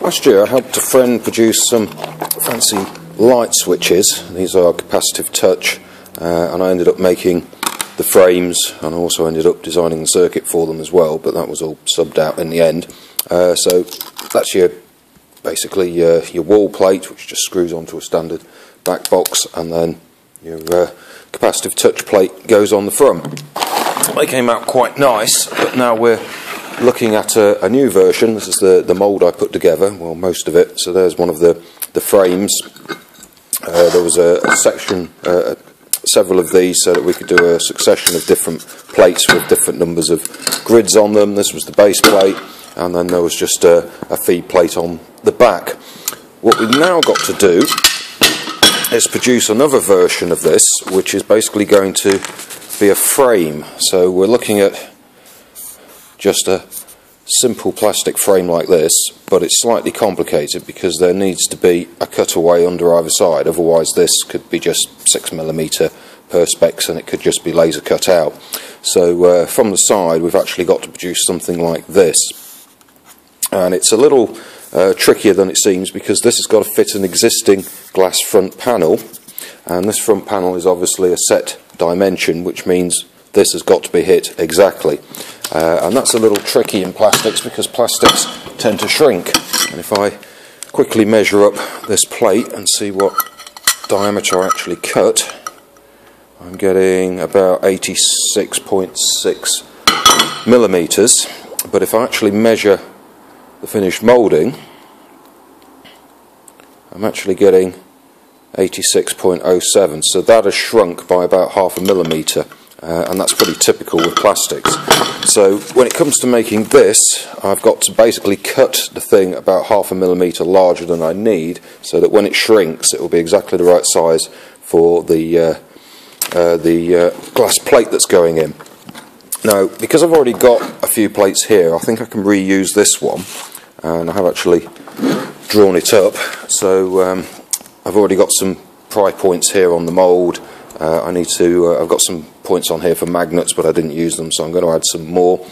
Last year I helped a friend produce some fancy light switches. These are capacitive touch uh, and I ended up making the frames and also ended up designing the circuit for them as well but that was all subbed out in the end. Uh, so that's your basically your, your wall plate which just screws onto a standard back box and then your uh, capacitive touch plate goes on the front. They came out quite nice but now we're looking at a, a, new version. This is the, the mould I put together, well most of it. So there's one of the, the frames. Uh, there was a, a section, uh, several of these so that we could do a succession of different plates with different numbers of grids on them. This was the base plate and then there was just a, a feed plate on the back. What we've now got to do is produce another version of this which is basically going to be a frame. So we're looking at just a simple plastic frame like this, but it's slightly complicated because there needs to be a cutaway under either side, otherwise this could be just 6mm perspex and it could just be laser cut out. So uh, from the side we've actually got to produce something like this. And it's a little uh, trickier than it seems because this has got to fit an existing glass front panel and this front panel is obviously a set dimension which means this has got to be hit exactly. Uh, and that's a little tricky in plastics because plastics tend to shrink. And if I quickly measure up this plate and see what diameter I actually cut, I'm getting about 86.6 millimeters. But if I actually measure the finished moulding, I'm actually getting 86.07. So that has shrunk by about half a millimeter uh, and that's pretty typical with plastics. So when it comes to making this, I've got to basically cut the thing about half a millimetre larger than I need, so that when it shrinks it will be exactly the right size for the, uh, uh, the uh, glass plate that's going in. Now, because I've already got a few plates here, I think I can reuse this one, and I have actually drawn it up. So um, I've already got some pry points here on the mould, uh, I need to, uh, I've got some points on here for magnets, but I didn't use them, so I'm going to add some more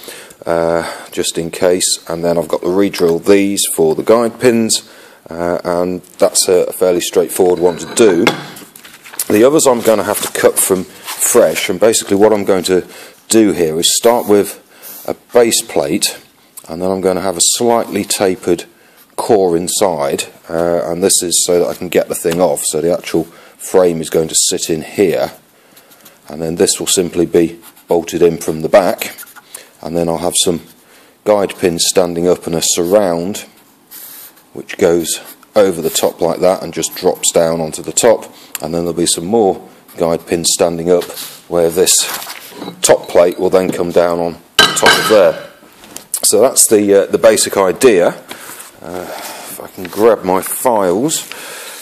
uh, just in case. And then I've got to re-drill these for the guide pins, uh, and that's a fairly straightforward one to do. The others I'm going to have to cut from fresh, and basically what I'm going to do here is start with a base plate, and then I'm going to have a slightly tapered core inside, uh, and this is so that I can get the thing off, so the actual frame is going to sit in here and then this will simply be bolted in from the back and then I'll have some guide pins standing up and a surround which goes over the top like that and just drops down onto the top and then there'll be some more guide pins standing up where this top plate will then come down on top of there. So that's the, uh, the basic idea. Uh, if I can grab my files.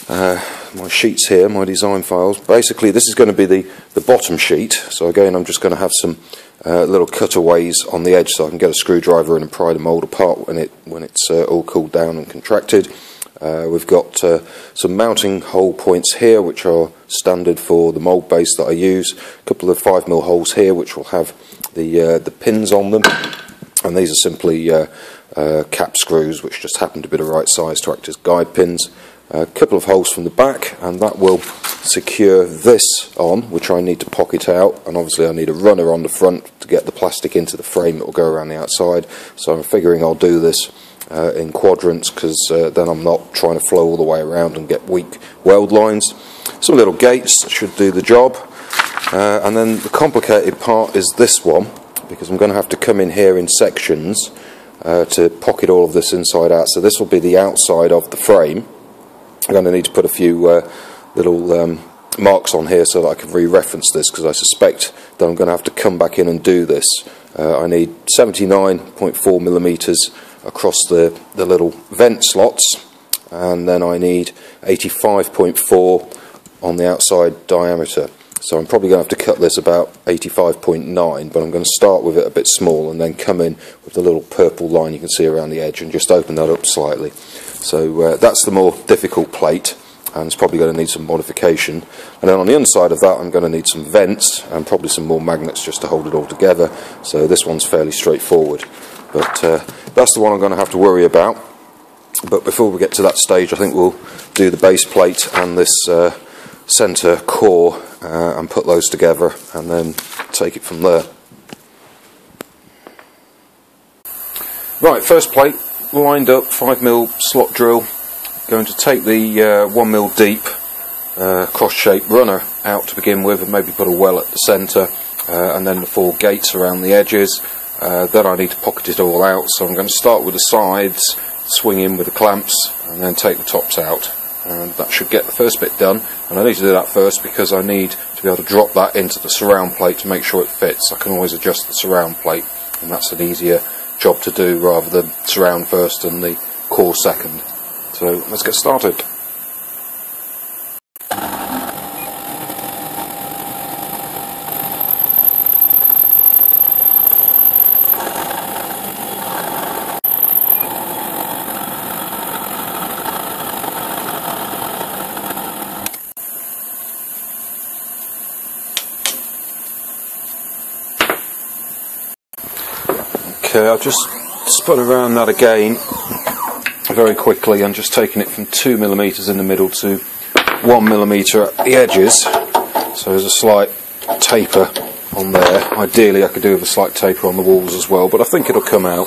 Uh, my sheets here, my design files. Basically, this is going to be the, the bottom sheet. So again, I'm just going to have some uh, little cutaways on the edge so I can get a screwdriver in and pry the mould apart when it when it's uh, all cooled down and contracted. Uh, we've got uh, some mounting hole points here, which are standard for the mould base that I use. A couple of 5mm holes here, which will have the uh, the pins on them, and these are simply uh, cap screws, which just happen to be the right size to act as guide pins a couple of holes from the back and that will secure this on which I need to pocket out. And obviously I need a runner on the front to get the plastic into the frame that will go around the outside. So I'm figuring I'll do this uh, in quadrants because uh, then I'm not trying to flow all the way around and get weak weld lines. Some little gates should do the job. Uh, and then the complicated part is this one because I'm going to have to come in here in sections uh, to pocket all of this inside out. So this will be the outside of the frame I'm going to need to put a few uh, little um, marks on here so that I can re-reference this because I suspect that I'm going to have to come back in and do this. Uh, I need 79.4 millimeters across the, the little vent slots and then I need 85.4 on the outside diameter. So I'm probably going to have to cut this about 85.9 but I'm going to start with it a bit small and then come in with the little purple line you can see around the edge and just open that up slightly. So uh, that's the more difficult plate and it's probably going to need some modification. And then on the inside of that I'm going to need some vents and probably some more magnets just to hold it all together. So this one's fairly straightforward. But uh, that's the one I'm going to have to worry about. But before we get to that stage, I think we'll do the base plate and this uh, centre core uh, and put those together and then take it from there. Right, first plate lined up, 5mm slot drill. Going to take the uh, 1mm deep uh, cross-shaped runner out to begin with and maybe put a well at the centre uh, and then the four gates around the edges. Uh, then I need to pocket it all out so I'm going to start with the sides, swing in with the clamps and then take the tops out and that should get the first bit done and I need to do that first because I need to be able to drop that into the surround plate to make sure it fits. I can always adjust the surround plate and that's an easier job to do rather than surround first and the core second. So let's get started. Okay, I'll just spun around that again very quickly. I'm just taking it from 2 millimeters in the middle to 1 millimeter at the edges. So there's a slight taper on there. Ideally I could do with a slight taper on the walls as well, but I think it'll come out.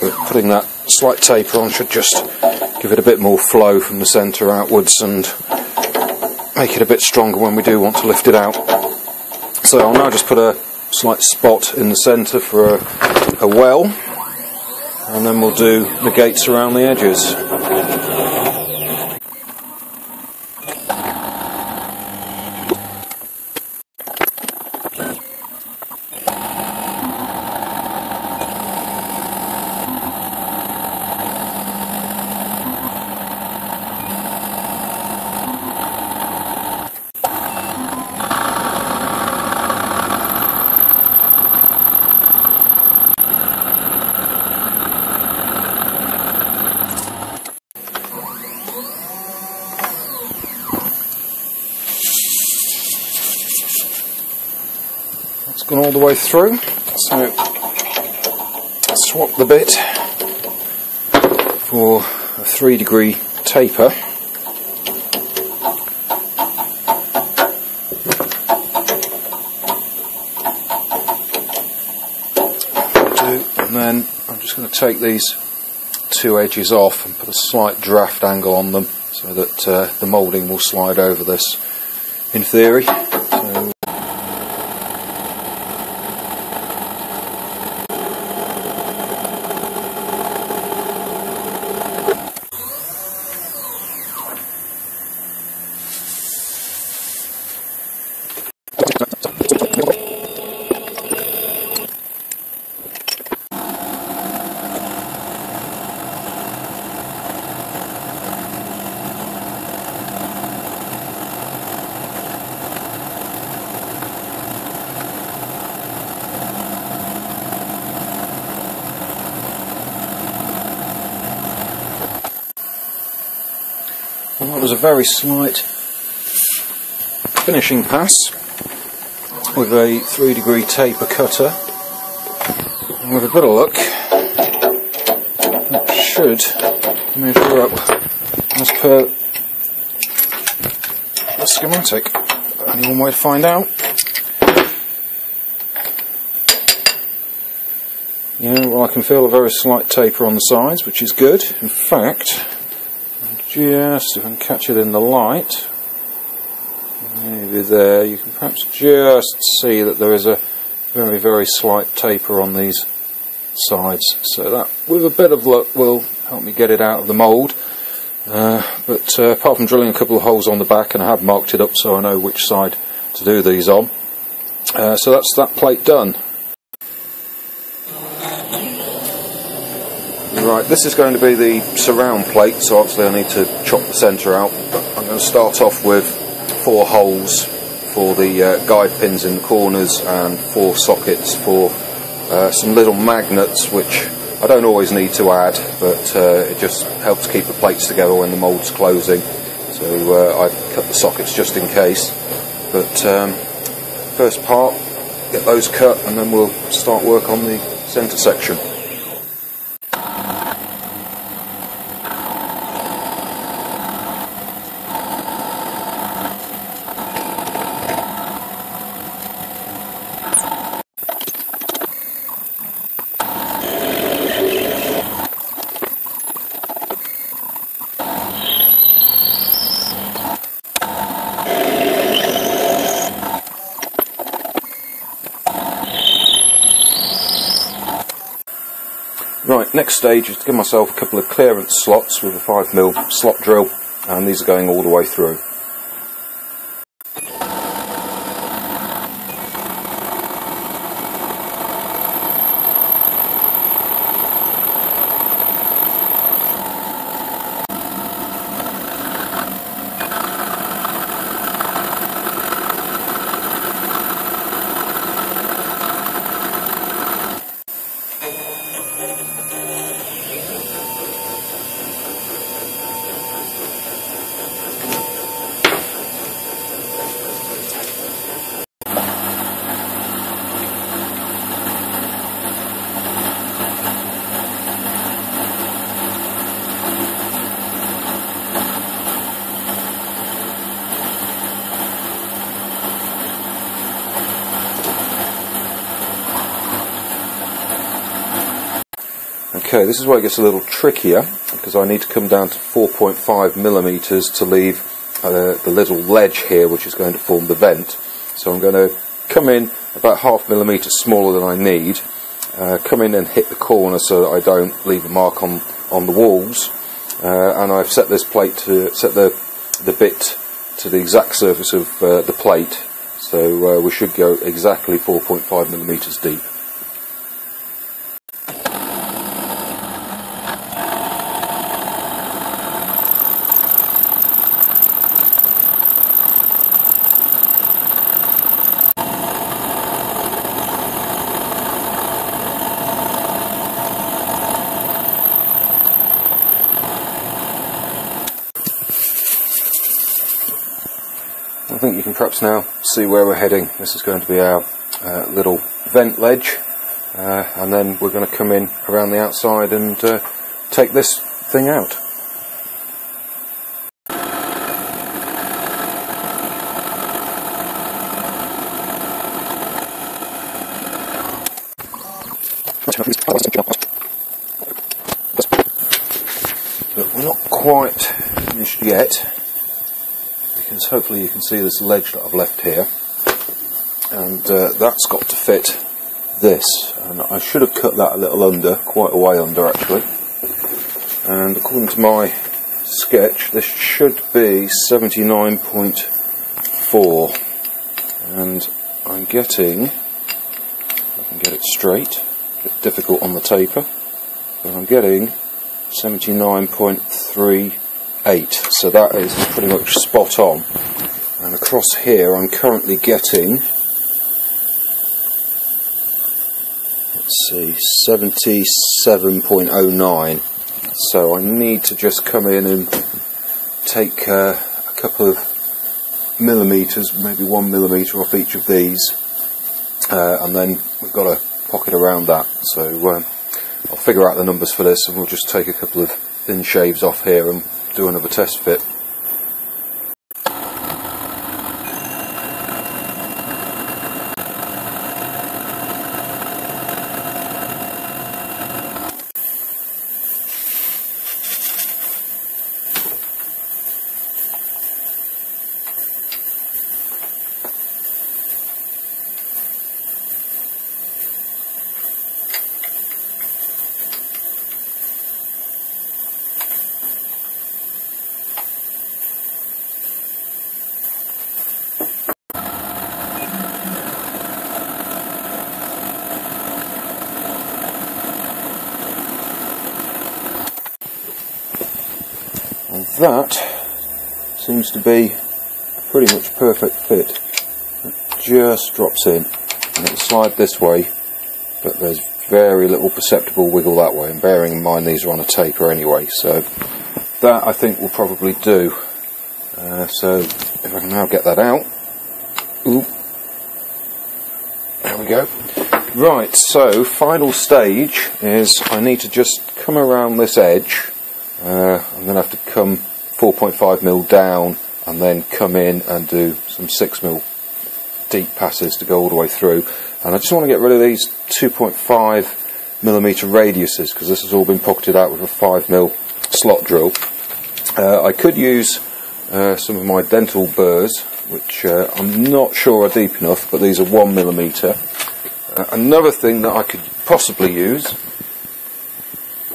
But putting that slight taper on should just give it a bit more flow from the centre outwards and make it a bit stronger when we do want to lift it out. So I'll now just put a slight spot in the centre for a, a well and then we'll do the gates around the edges. All the way through. So swap the bit for a three degree taper. And then I'm just going to take these two edges off and put a slight draft angle on them so that uh, the moulding will slide over this in theory. Was a very slight finishing pass with a 3 degree taper cutter. And with a bit of luck, that should measure up as per the schematic. Only one way to find out. Yeah, well I can feel a very slight taper on the sides, which is good. In fact, just, if I can catch it in the light, maybe there, you can perhaps just see that there is a very, very slight taper on these sides. So that, with a bit of luck, will help me get it out of the mould. Uh, but uh, apart from drilling a couple of holes on the back, and I have marked it up so I know which side to do these on. Uh, so that's that plate done. Right, this is going to be the surround plate, so obviously I need to chop the centre out. But I'm going to start off with four holes for the uh, guide pins in the corners and four sockets for uh, some little magnets which I don't always need to add, but uh, it just helps keep the plates together when the mould's closing. So uh, I've cut the sockets just in case. But um, first part, get those cut and then we'll start work on the centre section. Next stage is to give myself a couple of clearance slots with a 5mm slot drill and these are going all the way through. Okay, this is where it gets a little trickier because I need to come down to 4.5 millimeters to leave uh, the little ledge here which is going to form the vent. So I'm going to come in about half millimeter smaller than I need, uh, come in and hit the corner so that I don't leave a mark on, on the walls. Uh, and I've set this plate to set the, the bit to the exact surface of uh, the plate so uh, we should go exactly 4.5 millimeters deep. Perhaps now see where we're heading. This is going to be our uh, little vent ledge uh, and then we're going to come in around the outside and uh, take this thing out. But we're not quite finished yet because hopefully you can see this ledge that I've left here. And uh, that's got to fit this. And I should have cut that a little under, quite a way under actually. And according to my sketch this should be 79.4 and I'm getting, I can get it straight, a bit difficult on the taper, but I'm getting 79.3 8 so that is pretty much spot on. And across here I'm currently getting let's see 77.09 so I need to just come in and take uh, a couple of millimeters maybe one millimeter off each of these. Uh, and then we've got a pocket around that. So um, I'll figure out the numbers for this and we'll just take a couple of thin shaves off here and do another test fit. That seems to be pretty much perfect fit. It just drops in and it'll slide this way, but there's very little perceptible wiggle that way. And bearing in mind these are on a taper anyway, so that I think will probably do. Uh, so if I can now get that out, Ooh. there we go. Right, so final stage is I need to just come around this edge uh, I'm going to have to come 4.5 mil down and then come in and do some 6 mil deep passes to go all the way through. And I just want to get rid of these 2.5 millimeter radiuses because this has all been pocketed out with a 5 mil slot drill. Uh, I could use uh, some of my dental burrs, which uh, I'm not sure are deep enough, but these are 1 millimeter. Uh, another thing that I could possibly use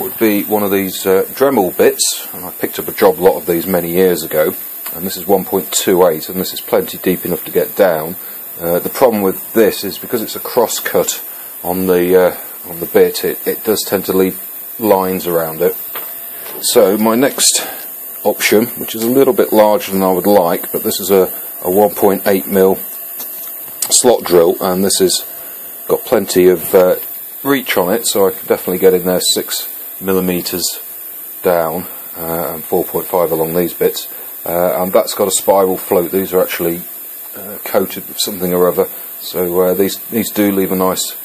would be one of these uh, Dremel bits, and I picked up a job lot of these many years ago, and this is 1.28, and this is plenty deep enough to get down. Uh, the problem with this is because it's a cross cut on the uh, on the bit, it, it does tend to leave lines around it. So my next option, which is a little bit larger than I would like, but this is a, a 1.8 mil slot drill, and this has got plenty of uh, reach on it, so I can definitely get in there six millimeters down uh, and 4.5 along these bits. Uh, and that's got a spiral flute. These are actually uh, coated with something or other, so uh, these these do leave a nice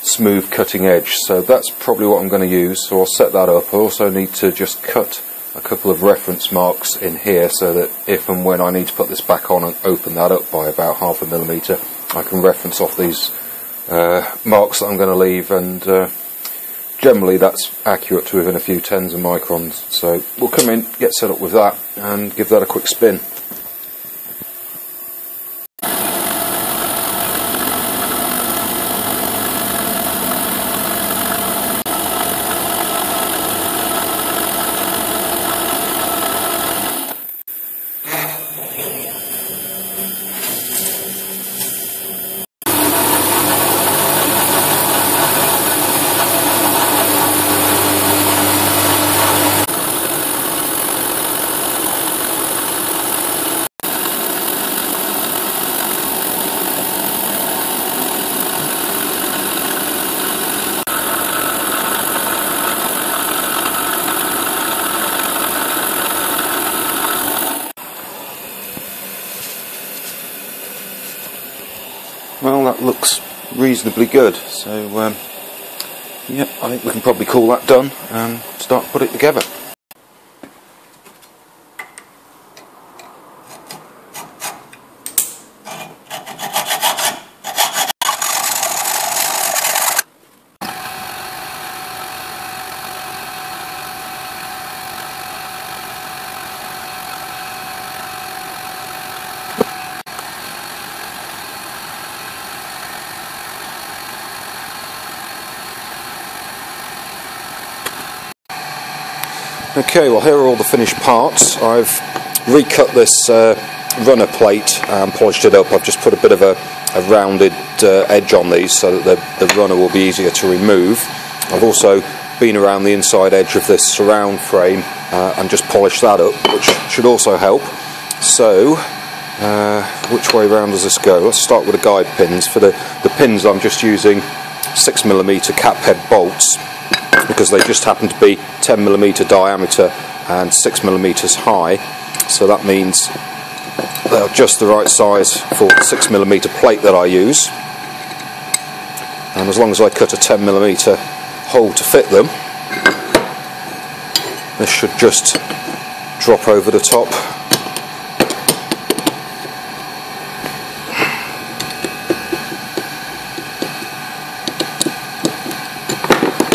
smooth cutting edge. So that's probably what I'm going to use. So I'll set that up. I also need to just cut a couple of reference marks in here so that if and when I need to put this back on and open that up by about half a millimetre I can reference off these uh, marks that I'm going to leave and uh, generally that's accurate to within a few tens of microns. So we'll come in get set up with that and give that a quick spin Well, that looks reasonably good. So, um, yeah, I think we can probably call that done and start put it together. Okay, well here are all the finished parts. I've recut this uh, runner plate and polished it up. I've just put a bit of a, a rounded uh, edge on these so that the, the, runner will be easier to remove. I've also been around the inside edge of this surround frame uh, and just polished that up, which should also help. So, uh, which way round does this go? Let's start with the guide pins. For the, the pins I'm just using 6mm cap head bolts because they just happen to be 10 millimeter diameter and 6 millimeters high. So that means they're just the right size for the 6 millimeter plate that I use. And as long as I cut a 10 millimeter hole to fit them this should just drop over the top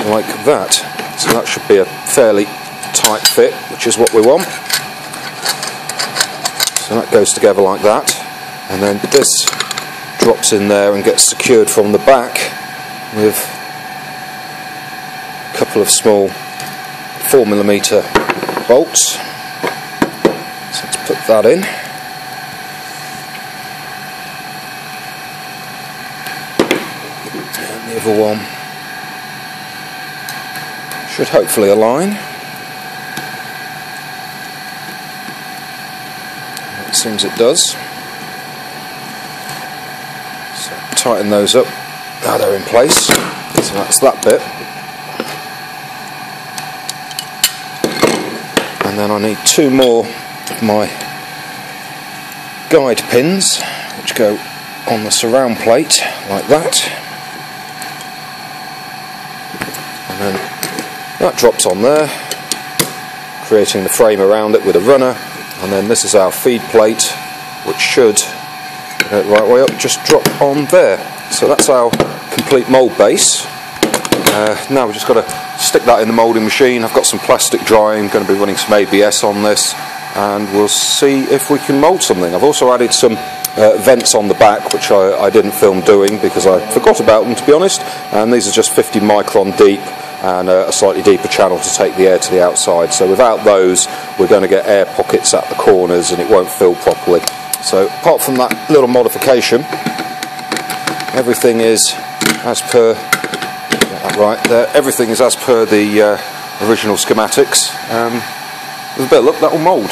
like that. So that should be a fairly tight fit, which is what we want. So that goes together like that. And then this drops in there and gets secured from the back with a couple of small 4mm bolts. So let's put that in. And the other one should hopefully align. It seems it does. So tighten those up. Now they're in place. So that's that bit. And then I need two more of my guide pins which go on the surround plate like that. And then that drops on there, creating the frame around it with a runner, and then this is our feed plate, which should, right way up, just drop on there. So that's our complete mould base. Uh, now we've just got to stick that in the moulding machine. I've got some plastic drying, going to be running some ABS on this, and we'll see if we can mould something. I've also added some uh, vents on the back, which I, I, didn't film doing because I forgot about them to be honest. And these are just 50 micron deep and a, slightly deeper channel to take the air to the outside. So without those, we're going to get air pockets at the corners and it won't fill properly. So apart from that little modification, everything is as per right there. Everything is as per the uh, original schematics. Um, with a bit of luck, that will mould.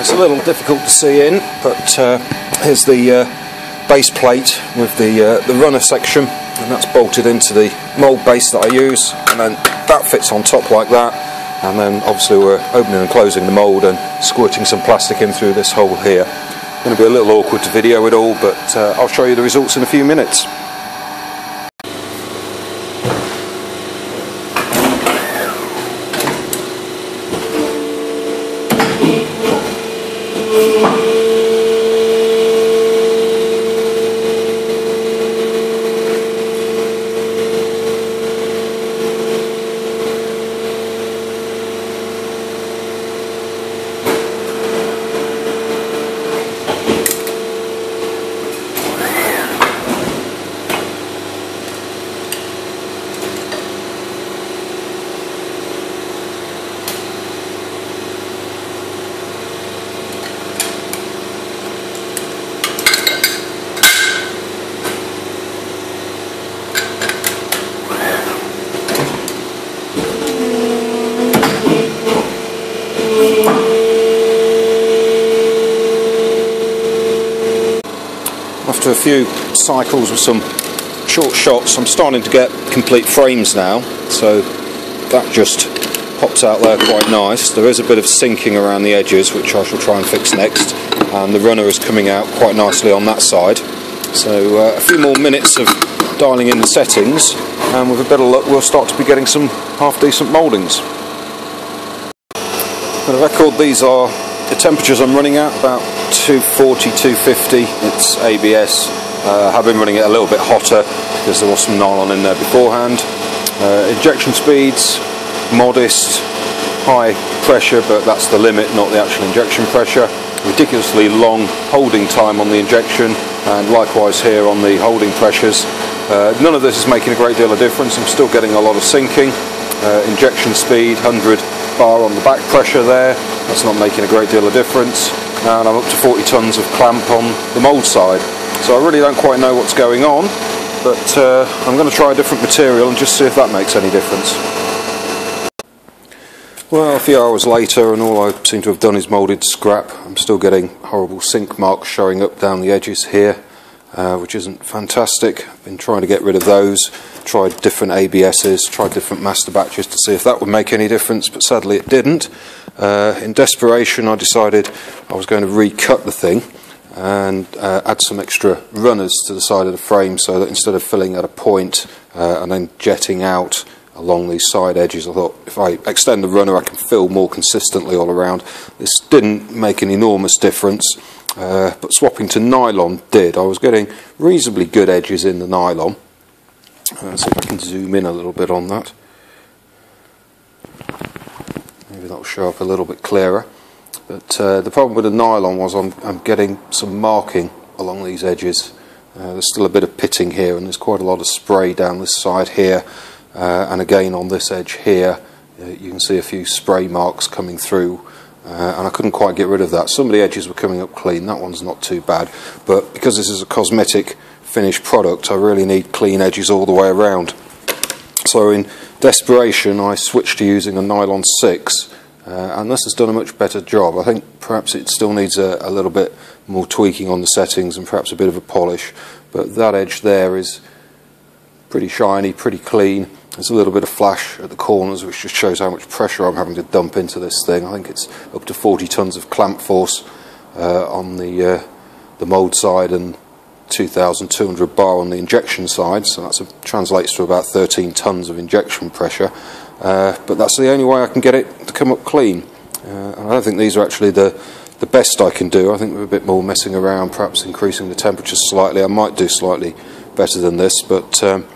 It's a little difficult to see in, but uh, here's the uh, base plate with the uh, the runner section, and that's bolted into the mould base that I use, and then that fits on top like that. And then obviously we're opening and closing the mould and squirting some plastic in through this hole here. Going to be a little awkward to video it all, but uh, I'll show you the results in a few minutes. After a few cycles with some short shots, I'm starting to get complete frames now, so that just pops out there quite nice. There is a bit of sinking around the edges, which I shall try and fix next, and the runner is coming out quite nicely on that side. So uh, a few more minutes of dialing in the settings, and with a bit of luck, we'll start to be getting some half decent mouldings. For the record, these are the temperatures I'm running at, about 240, 250. It's ABS. Uh, have been running it a little bit hotter because there was some nylon in there beforehand. Uh, injection speeds, modest, high pressure, but that's the limit, not the actual injection pressure. Ridiculously long holding time on the injection, and likewise here on the holding pressures. Uh, none of this is making a great deal of difference. I'm still getting a lot of sinking. Uh, injection speed, 100 bar on the back pressure there. That's not making a great deal of difference. And I'm up to 40 tons of clamp on the mould side. So I really don't quite know what's going on, but uh, I'm going to try a different material and just see if that makes any difference. Well, a few hours later, and all I seem to have done is moulded scrap. I'm still getting horrible sink marks showing up down the edges here, uh, which isn't fantastic. I've been trying to get rid of those, tried different ABSs, tried different master batches to see if that would make any difference, but sadly it didn't. Uh, in desperation, I decided I was going to recut the thing and uh, add some extra runners to the side of the frame so that instead of filling at a point uh, and then jetting out along these side edges, I thought if I extend the runner I can fill more consistently all around. This didn't make an enormous difference, uh, but swapping to nylon did. I was getting reasonably good edges in the nylon. Let's see if I can zoom in a little bit on that. That'll show up a little bit clearer. But uh, the problem with the nylon was I'm, I'm, getting some marking along these edges. Uh, there's still a bit of pitting here and there's quite a lot of spray down this side here uh, and again on this edge here uh, you can see a few spray marks coming through uh, and I couldn't quite get rid of that. Some of the edges were coming up clean, that one's not too bad but because this is a cosmetic finished product I really need clean edges all the way around. So in desperation I switched to using a nylon 6 uh, and this has done a much better job. I think perhaps it still needs a, a, little bit more tweaking on the settings and perhaps a bit of a polish but that edge there is pretty shiny, pretty clean. There's a little bit of flash at the corners which just shows how much pressure I'm having to dump into this thing. I think it's up to 40 tons of clamp force uh, on the, uh, the mould side and 2,200 bar on the injection side, so that translates to about 13 tons of injection pressure. Uh, but that's the only way I can get it to come up clean. Uh, I don't think these are actually the the best I can do. I think with a bit more messing around, perhaps increasing the temperature slightly, I might do slightly better than this. But um,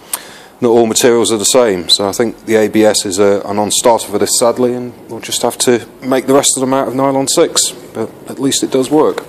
not all materials are the same, so I think the ABS is a, a non-starter for this, sadly, and we'll just have to make the rest of them out of nylon 6. But at least it does work.